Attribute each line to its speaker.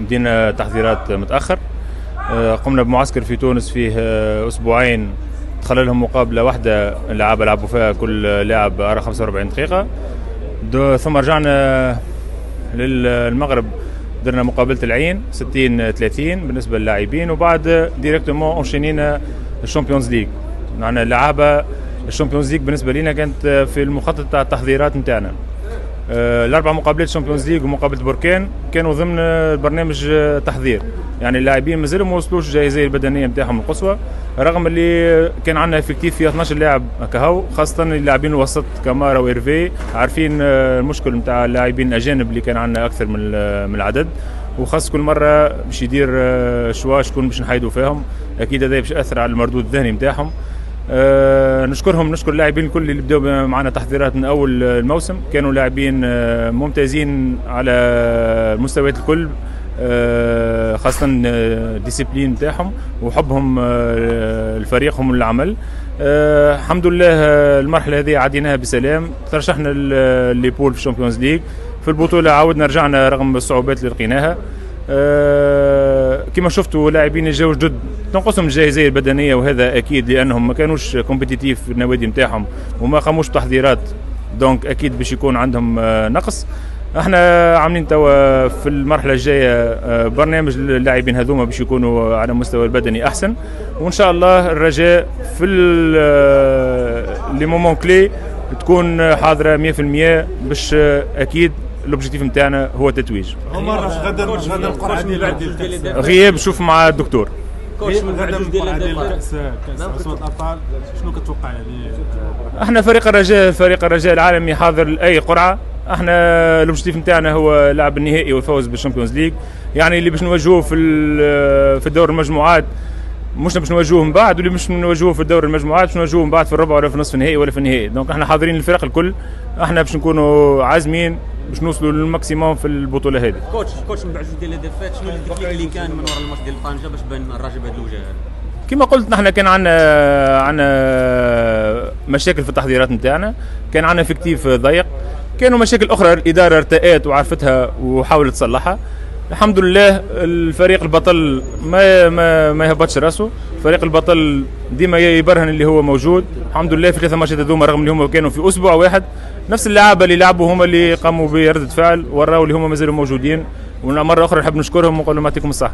Speaker 1: بدينا تحضيرات متأخر. آه، قمنا بمعسكر في تونس فيه آه، أسبوعين دخل لهم مقابلة واحدة اللعابه لعبوا فيها كل لاعب 45 دقيقة. ثم رجعنا للمغرب. درنا مقابلة العين 60 30 بالنسبة للاعبين وبعد directement enchaînينا ال Champions League معنا اللعابه ال Champions League بالنسبة لنا كانت في المخطط تاع التحضيرات نتاعنا. الأربع مقابلات Champions League ومقابلة بركان كانوا ضمن برنامج تحضير. يعني اللاعبين مازالوا ما وصلوش الجاهزيه البدنية نتاعهم القصوى رغم اللي كان عندنا effectif فيه 12 لاعب كهو خاصة اللاعبين الوسط كمارا وإيرفي عارفين آه، المشكل نتاع اللاعبين الأجانب اللي كان عندنا أكثر من من العدد. وخاص كل مرة باش يدير آه، choix شكون باش نحيدوا فيهم أكيد هذا باش يأثر على المردود الذهني نتاعهم أه نشكرهم نشكر اللاعبين الكل اللي بدأوا معنا تحضيرات من أول الموسم. كانوا لاعبين أه ممتازين على المستويات الكل أه خاصة ال discipline نتاعهم وحبهم لفريقهم والعمل الحمد لله المرحلة هذه عديناها بسلام. ترشحنا ل poules في ال Champions League في البطولة عاودنا رجعنا رغم الصعوبات اللي لقيناها. كما شفتوا لاعبين جاوا جدد تنقصهم الجاهزية البدنية وهذا أكيد لأنهم ما كانوش compétitifs في النوادي نتاعهم وما قاموش بتحضيرات donc أكيد باش يكون عندهم أه نقص. إحنا عاملين توا في المرحلة الجاية أه برنامج للاعبين هذوما باش يكونوا على مستوى البدني أحسن. وإن شاء الله الرجاء في les moments clés تكون حاضرة 100% باش أكيد ال objectif نتاعنا هو التتويج.
Speaker 2: عمر غدا غدا القرعه
Speaker 1: غياب شوف مع الدكتور.
Speaker 3: coach من
Speaker 2: غدا كاس كاس عصبة الابطال شنو كتوقع يعني؟
Speaker 1: إحنا فريق الرجاء فريق الرجاء العالمي حاضر لأي قرعة. إحنا ال objectif نتاعنا هو لعب النهائي والفوز بال Champions League يعني اللي باش نواجهوه في في دور المجموعات مش باش نواجهوه من بعد واللي مش نواجهوه في دور المجموعات باش نواجهوه من بعد في الربع ولا في نصف النهائي ولا في النهائي. donc إحنا حاضرين الفرق الكل. إحنا باش نكونوا عازمين. باش نوصلوا لل maximum في البطولة هذه.
Speaker 3: coach coach من بعد جوج ديال الهدفات شنو التكنيك اللي كان من وراء الماتش ديال طنجة باش بان الرجاء بهذا الوجه. هذا
Speaker 1: كما قلت نحن كان عندنا عندنا مشاكل في التحضيرات نتاعنا كان عندنا فيكتيف ضيق كانوا مشاكل أخرى الإدارة ارتأت وعرفتها وحاولت تصلحها. الحمد لله الفريق البطل ما ما ما يهبطش راسه. فريق البطل ديما يبرهن اللي هو موجود. الحمد لله في ثلاثة ماتشات هذوما رغم اللي هم كانوا في أسبوع واحد نفس اللعابه اللي لعبوا هم اللي قاموا برده فعل وراوا اللي هم مازالوا موجودين. ومرة أخرى نحب نشكرهم ونقول لهم يعطيكم الصحة.